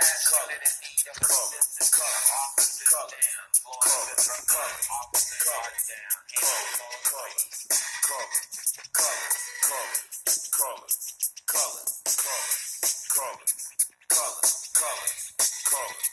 colors, colors, colors, colors, colors, colors.